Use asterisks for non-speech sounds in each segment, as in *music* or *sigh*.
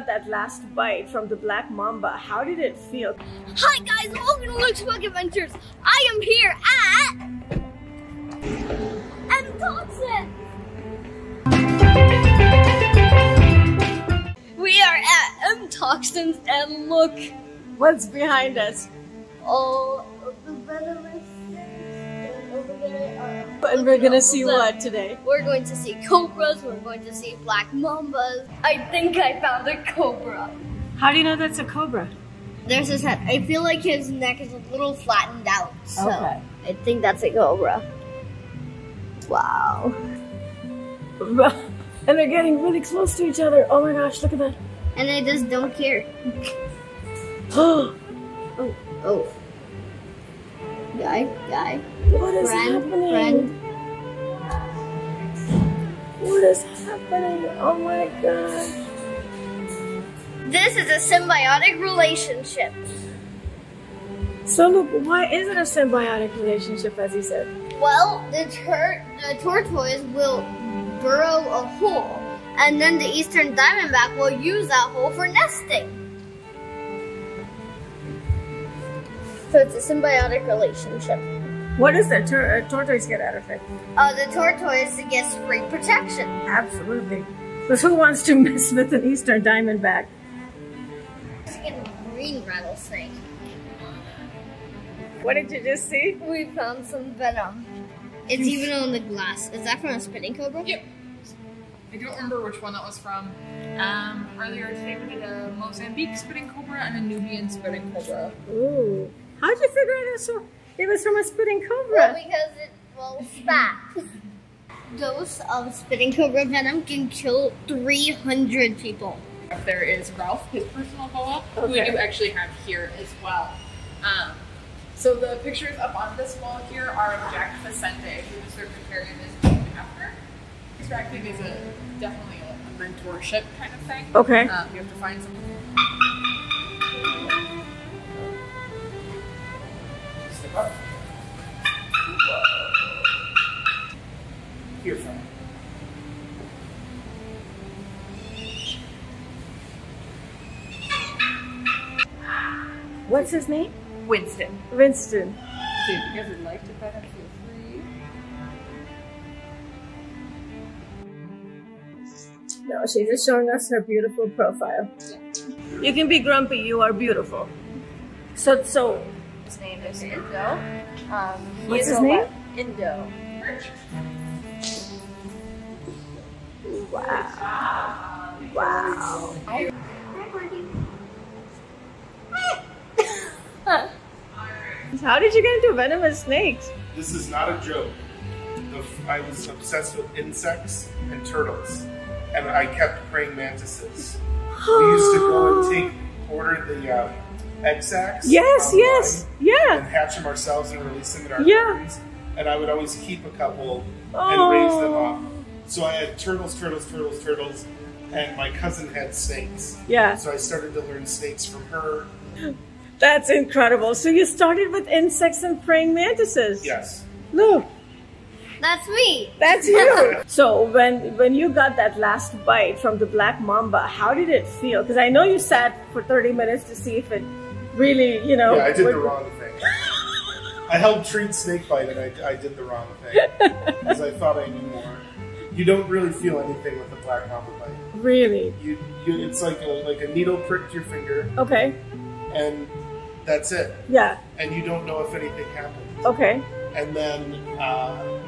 when when you got that last bite from the black mamba, how did it feel? Hi guys, welcome to Luke's Bug Adventures. I am here at M Thompson. We are at M Toxins and look, What's behind us? all of the venomous. And over there are And we're gonna see what today? We're going to see cobras, we're going to see black mambas. I think I found a cobra. How do you know that's a cobra? There's his head. I feel like his neck is a little flattened out. So Okay. I think that's a cobra. Wow. And they're getting really close to each other. Oh my gosh, look at that. And I just don't care. *gasps* Oh, Oh, oh. Guy, guy. what is friend, happening? friend. What is happening? Oh my gosh. This is a symbiotic relationship. So look, why is it a symbiotic relationship as you said? Well, the, tur- the tortoise will burrow a hole, and then the eastern diamondback will use that hole for nesting. So it's a symbiotic relationship. What does the tor- uh, tortoise get out of it? Uh, the tortoise gets free protection. Absolutely. Because who wants to *laughs* mess with an eastern diamondback? Let's get a green rattlesnake. What did you just see? We found some venom. It's even on the glass. Is that from a spitting cobra? Yep. I don't remember which one that was from. Um, earlier today we did a Mozambique spitting cobra and a Nubian spitting cobra. Ooh. How'd you figure it out? So it was from a spitting cobra? Well, cobra. because it will spat. Dose of spitting cobra venom can kill 300 people. There is Ralph, his personal boa, who we do actually have here as well. Um, so the pictures up on this wall here are of Jack Facente, who the Serpentarium is named after. He's acting as a definitely a, a mentorship kind of thing. Okay. Um, you have to find some. Step up. Here, friend. What's his name? Winston. Winston. So if you guys would like to feel free. No, she's just showing us her beautiful profile. You can be grumpy, you are beautiful. So, so, His name is Indo. Um, he What's is his a name? Indo. wow. Wow. How did you get into venomous snakes? This is not a joke. The, I was obsessed with insects and turtles, and I kept praying mantises. We used to go and take order the uh, egg sacs. Yes, online yes, And hatch them ourselves and release them in our Yeah. gardens. And I would always keep a couple and Oh. raise them oh. up. So I had turtles, turtles, turtles, turtles, and my cousin had snakes. Yeah, So I started to learn snakes from her. that's incredible. So you started with insects and praying mantises. Yes. Look, That's me. that's you. *laughs* so when when you got that last bite from the black mamba, how did it feel? Because I know you sat for 30 minutes to see if it really, you know. Yeah, I did the wrong thing. I helped treat snakebite and I, I did the wrong thing because I thought I knew more. You don't really feel anything with a black mamba bite. Really? You, you it's like a like a needle pricked your finger Okay. and that's it. Yeah. And you don't know if anything happened. Okay. And then uh,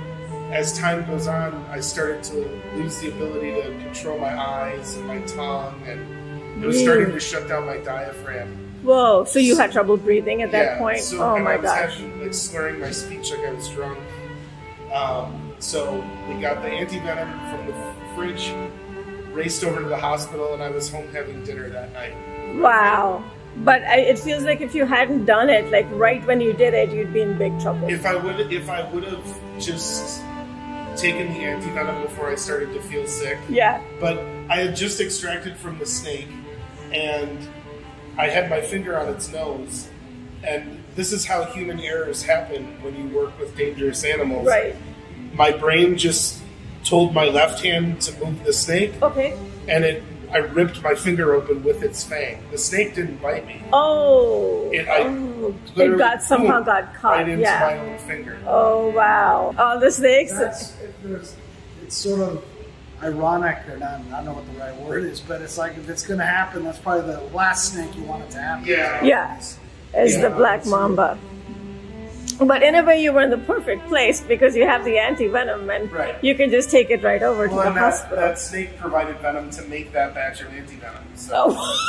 as time goes on, I started to lose the ability to control my eyes and my tongue, and it was starting to shut down my diaphragm. Whoa. So you had trouble breathing at that yeah, point? So, oh my I was gosh. having, like slurring my speech like I was drunk. Um, so we got the anti venom from the fridge, raced over to the hospital, and I was home having dinner that night. Wow. But I, it feels like if you hadn't done it, like right when you did it, you'd be in big trouble. If I would, if I would have just taken the anti venom before I started to feel sick, yeah. but I had just extracted from the snake, and I had my finger on its nose, and this is how human errors happen when you work with dangerous animals. Right. My brain just told my left hand to move the snake, Okay. and it I ripped my finger open with its fang. The snake didn't bite me. Oh, It- I oh. it got somehow boom, got caught. right into yeah. my own finger. Oh wow! Oh, the snakes. That's, it's sort of ironic, or not, I don't know what the right word is, but it's like if it's going to happen, that's probably the last snake you want it to happen. Yeah. Yeah, it's Yeah, the black mamba. But in a way, you were in the perfect place because you have the anti venom, and Right. you can just take it right over to Well, the that, hospital. that snake provided venom to make that batch of anti-venom. So Oh.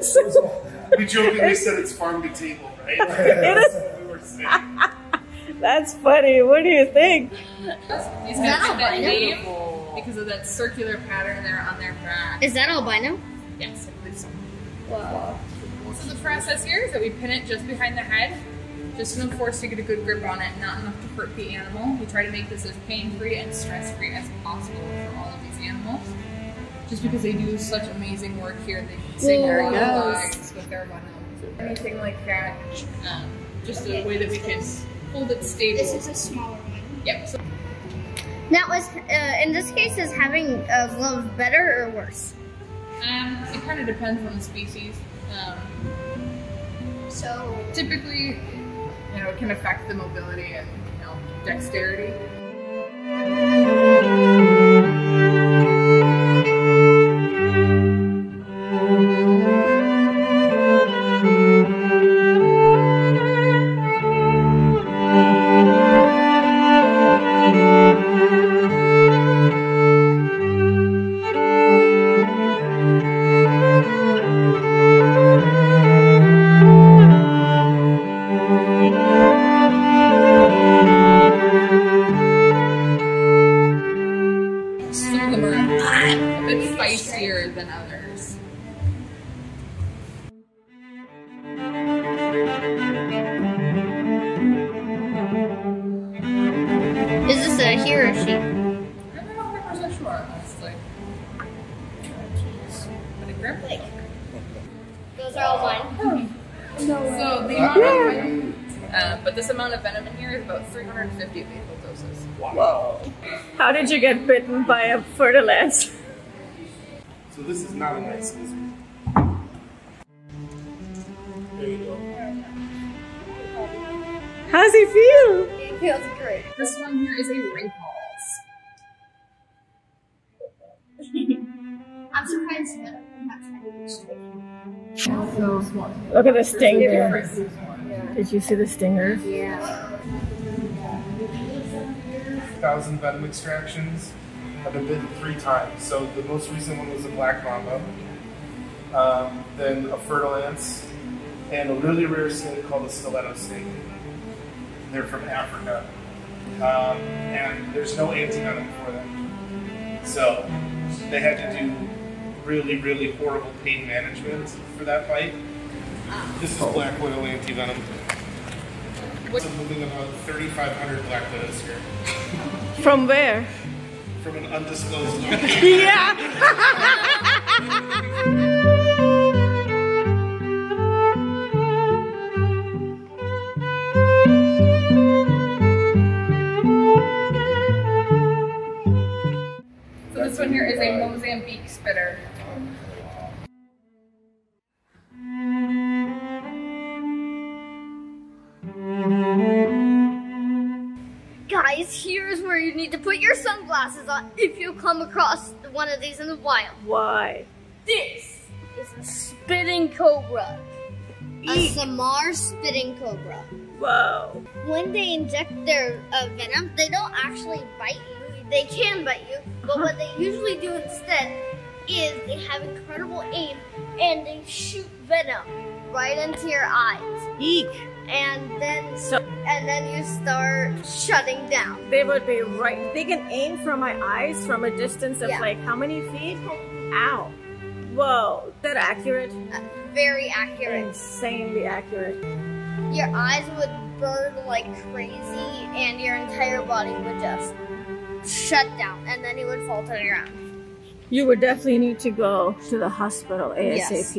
so, *laughs* we jokingly said it's farm to table, right? *laughs* It is- *laughs* We were saying. That's funny. What do you think? These that guys get that albino? name because of that circular pattern there on their back. Is that albino? Yes, I believe so. Wow. So the process here is that we pin it just behind the head, just enough force to get a good grip on it, not enough to hurt the animal. We try to make this as pain-free and stress-free as possible for all of these animals. Just because they do such amazing work here, they can save a There lot it of goes. lives with their venom. Anything like that, um, just a way that we can hold it stable. This is a smaller one. Yep. So Now, is uh, in this case, is having a glove better or worse? um, it kind of depends on the species. Um, So typically, you know, it can affect the mobility and you know dexterity. Amount of venom in here is about 350 lethal doses. Whoa! How did you get bitten by a fer-de-lance? So this is not a nice lizard. There you go. How's he feel? It feels great. This one here is a Wrinkles. *laughs* I'm surprised that I'm not trying to be straight. So small. Look at the stinger. Did you see the stingers? Yeah. Thousand venom extractions. I've been bitten three times. So the most recent one was a black mamba, um, then a fer-de-lance, and a really rare snake called a stiletto snake. They're from Africa, um, and there's no antivenom for them. So they had to do really, really horrible pain management for that bite. This is black widow antivenom. What- So moving about 3,500 black widows here From where? from an undisclosed *laughs* location. Yeah. So this one here is a Mozambique spitter. Guys, here's where you need to put your sunglasses on if you come across one of these in the wild. Why? This is a spitting cobra. A Samar spitting cobra. Whoa. When they inject their uh, venom, they don't actually bite you. They can bite you, but what they usually do instead is they have incredible aim and they shoot venom right into your eyes. Eek. And then So and then you start shutting down. they would be right. They can aim from my eyes from a distance of Yeah. like how many feet? Ow. Whoa. That accurate? Uh, very accurate. Insanely accurate. Your eyes would burn like crazy and your entire body would just shut down and then you would fall to the ground. You would definitely need to go to the hospital ASAP. As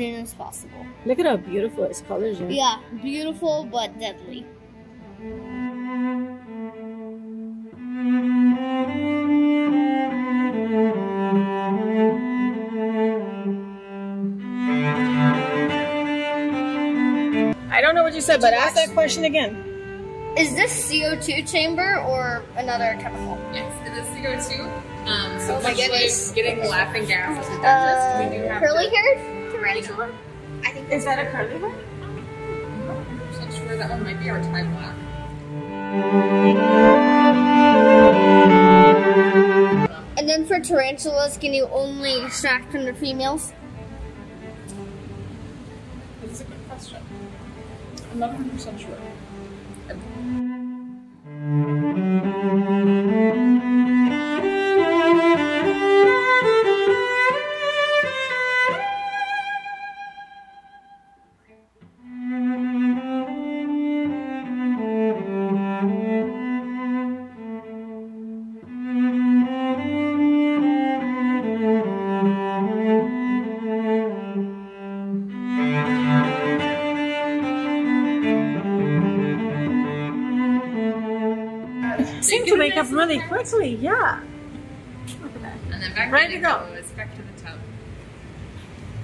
soon as possible. Look at how beautiful its colors are. Yeah, beautiful but deadly. I don't know what you said, but ask that question again. Is this CO2 chamber or another chemical? It's CO2. Um, so oh my goodness. getting laughing gas. Uh, curly hair? Curly to. I think Is that a curly one? I'm not sure that one might be our time black. And then for tarantulas, can you only extract from the females? This is a good question. I'm not 100% sure. To wake up really quickly. Yeah. And then back Ready to to go. It's back to the tub.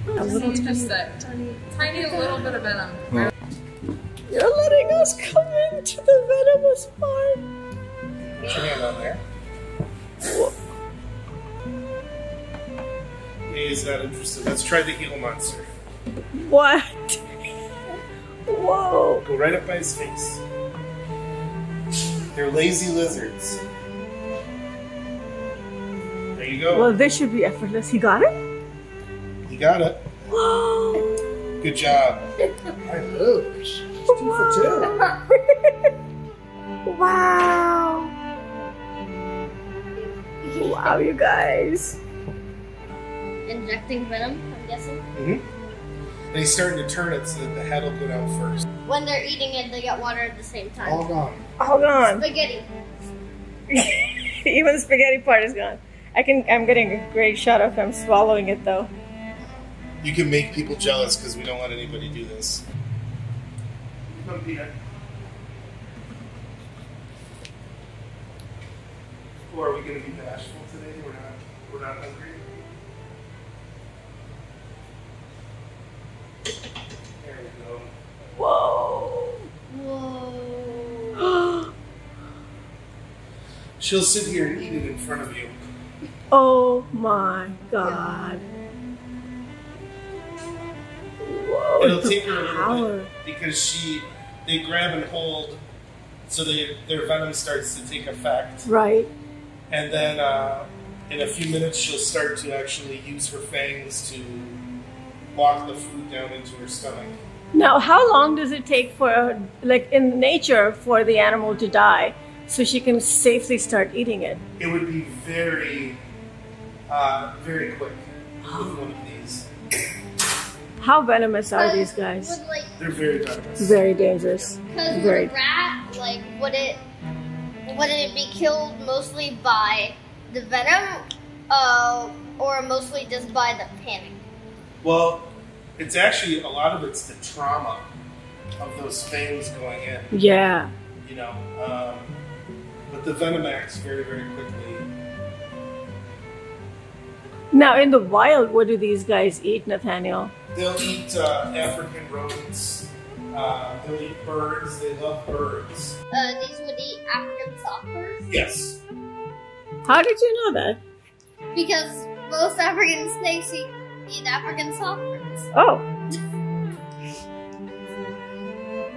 Oh, A little See, tiny, just that tiny little bit of venom. You're letting us come into the venomous part. Put your hand on there. He's not interested. Let's try the Gila monster. What? Whoa. Go right up by his face. They're lazy lizards. There you go. Well, this should be effortless. He got it? You got it. Whoa. *gasps* Good job. I lose. It's two for two. *laughs* Wow. Wow, you guys. Injecting venom, I'm guessing. Mm-hmm. And he's starting to turn it so that the head will go down first. When they're eating it, they get water at the same time. All gone. Hold on. Spaghetti. *laughs* Even the spaghetti part is gone. I can. I'm getting a great shot of him swallowing it though. You can make people jealous because we don't let anybody do this. Come, Peanut. Or are we going to be bashful today? We're not. We're not hungry. There we go. Whoa. Whoa. She'll sit here and eat it in front of you. Oh my god. Whoa. It'll take her a little power. bit because she, they grab and hold, so they, their venom starts to take effect, Right. and then uh, in a few minutes she'll start to actually use her fangs to lock the food down into her stomach. Now, how long does it take for, like in nature, for the animal to die so she can safely start eating it? It would be very, uh, very quick with one of these. How venomous are these guys? Would like, They're very venomous. Very dangerous. cause Very. a rat, like, would it, would it be killed mostly by the venom, uh, or mostly just by the panic? Well, it's actually a lot of it's the trauma of those fangs going in. Yeah. you know. Um, but the venom acts very, very quickly. Now, in the wild, what do these guys eat, Nathaniel? They'll eat uh, African rodents. Uh, they'll eat birds. They love birds. Uh, these would eat African sockers Yes. How did you know that? because most African snakes eat, eat African sockers. Oh,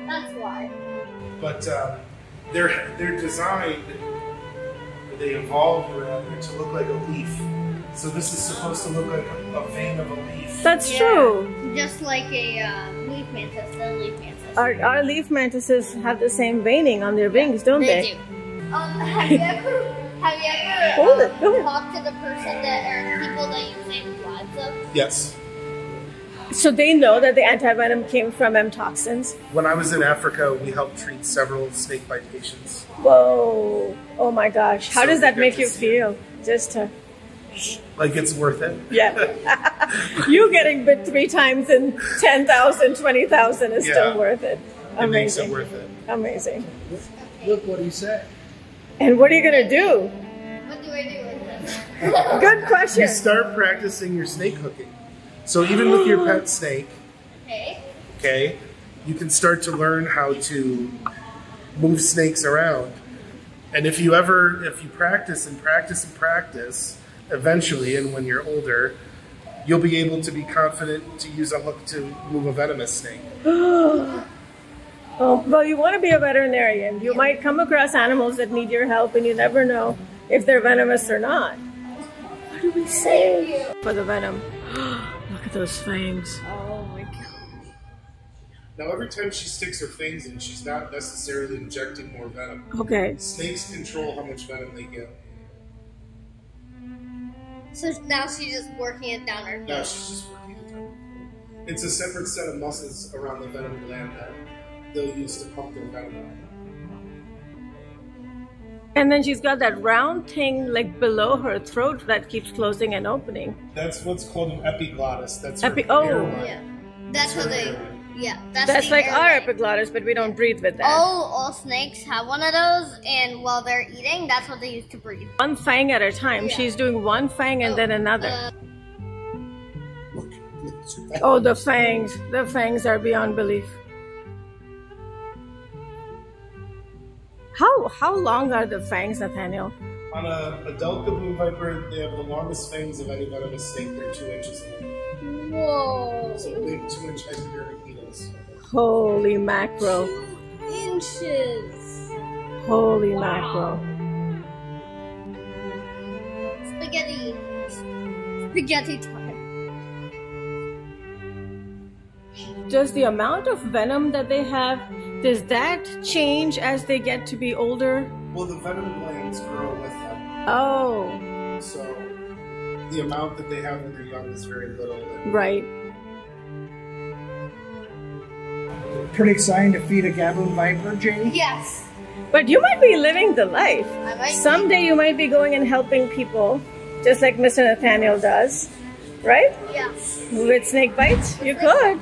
*laughs* That's why. But um, they're they're designed. They evolved rather to look like a leaf. So this is supposed to look like a, a vein of a leaf. that's Yeah. true. Just like a uh, leaf mantis, the leaf mantis. Our, our leaf mantises have the same veining on their wings, don't they? They do. Um, have you ever have you ever *laughs* Hold it, um, talked to the person that or people that you saved the lives of? Yes. So they know that the antivenom came from M toxins. When I was in Africa, we helped treat several snake bite patients. Whoa. Oh my gosh. How So does that make you see feel? Just to, Like it's worth it. yeah. *laughs* you getting bit three times in 10,000, 20,000 is Yeah. still worth it. It makes Amazing. it worth it. Amazing. Look what he said. And what are you going to do? What do I do? Good question. You start practicing your snake hooking. So even with your pet *gasps* snake, Okay. okay, you can start to learn how to move snakes around. And if you ever, if you practice and practice and practice, eventually, and when you're older, you'll be able to be confident to use a hook to move a venomous snake. *gasps* Oh, well, you want to be a veterinarian. You might come across animals that need your help, and you never know if they're venomous or not. What do we say for the venom? *gasps* Look at those fangs. Oh my god. Now, every time she sticks her fangs in, she's not necessarily injecting more venom. Okay. Snakes control how much venom they get. So now she's just working it down her Now nose. she's just working it down. It's a separate set of muscles around the venom gland that they'll use to pump their venom out. And then she's got that round thing like below her throat that keeps closing and opening. That's what's called an epiglottis. That's Epi- her oh. airline. Yeah. That's how they. Yeah. That's, That's the like our epiglottis, but we don't breathe with that. All all snakes have one of those, and while they're eating, that's what they use to breathe. One fang at a time. Yeah. She's doing one fang and then another. Uh, Oh, the fangs. The fangs are beyond belief. How how long are the fangs, Nathaniel? On a adult gaboon viper, they have the longest fangs of any venomous snake. They're two inches long. whoa. So big two-inch hypodermic needles. Holy mackerel. Two inches. Holy mackerel. Spaghetti. Spaghetti time. Does the amount of venom that they have, does that change as they get to be older? Well, the venom glands grow with them, Oh, so the amount that they have when they're young is very little. Right. Pretty exciting to feed a gaboon viper, Jay. Yes. But you might be living the life. I might. Someday you might be going and helping people, just like Mr. Nathaniel does, right? Yes. With snake bites? You could.